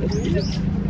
Gracias.